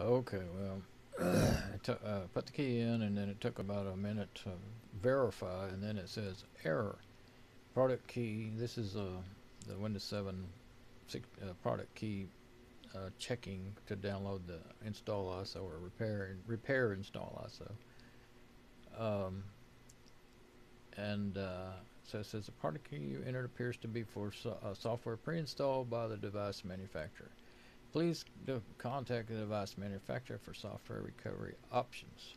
Okay, well, uh, put the key in, and then it took about a minute to verify, and then it says error. Product key. This is uh, the Windows 7 six, uh, product key uh, checking to download the install ISO or repair repair install ISO. Um, and uh, so it says the product key you entered appears to be for so, uh, software pre-installed by the device manufacturer. Please contact the device manufacturer for software recovery options.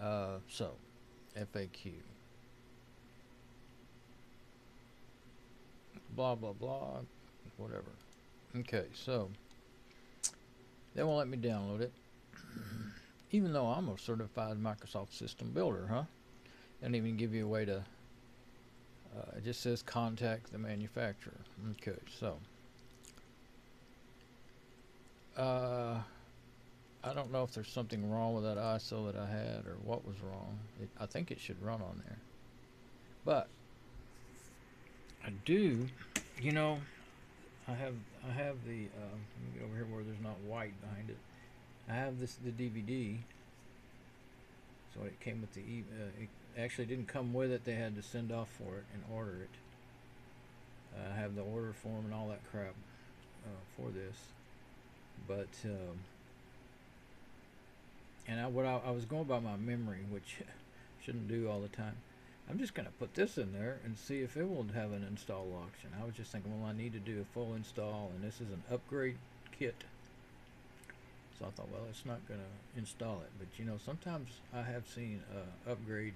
Uh, so, FAQ. Blah, blah, blah, whatever. Okay, so, they won't let me download it. even though I'm a certified Microsoft system builder, huh? They don't even give you a way to, uh, it just says contact the manufacturer. Okay, so, uh, I don't know if there's something wrong with that ISO that I had or what was wrong. It, I think it should run on there. But I do, you know, I have I have the uh, let me get over here where there's not white behind it. I have this the DVD. So it came with the uh, it actually didn't come with it. They had to send off for it and order it. I have the order form and all that crap uh, for this but um, and I, what I, I was going by my memory, which shouldn't do all the time. I'm just going to put this in there and see if it will have an install option. I was just thinking, well, I need to do a full install, and this is an upgrade kit. So I thought, well, it's not going to install it. But, you know, sometimes I have seen uh, upgrade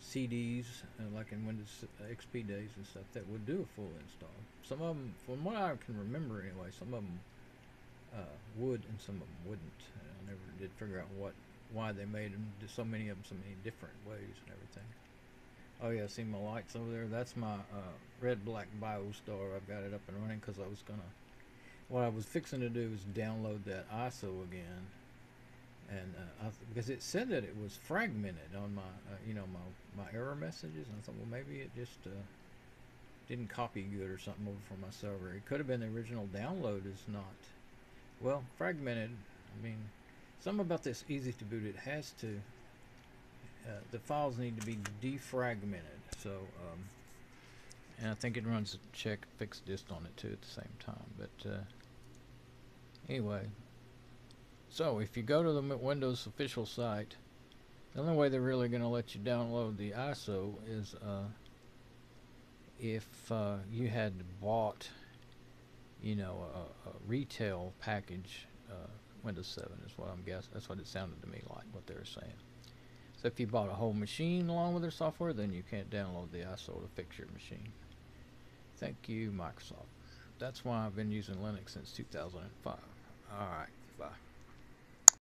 CDs, uh, like in Windows XP days and stuff, that would do a full install. Some of them, from what I can remember anyway, some of them uh, would and some of them wouldn't. I never did figure out what why they made them so many of them so many different ways and everything. Oh yeah, see my lights over there. That's my uh, red black BioStar. I've got it up and running because I was gonna. What I was fixing to do was download that ISO again, and uh, I, because it said that it was fragmented on my uh, you know my my error messages, and I thought well maybe it just uh, didn't copy good or something over from my server. It could have been the original download is not well, fragmented. I mean, something about this Easy2Boot. It has to. Uh, the files need to be defragmented. So, um, and I think it runs a check fixed dist on it too at the same time. But uh, anyway, so if you go to the Windows official site, the only way they're really going to let you download the ISO is uh, if uh, you had bought you know, a, a retail package, uh, Windows 7 is what I'm guessing. That's what it sounded to me like, what they were saying. So if you bought a whole machine along with their software, then you can't download the ISO to fix your machine. Thank you, Microsoft. That's why I've been using Linux since 2005. Alright, bye.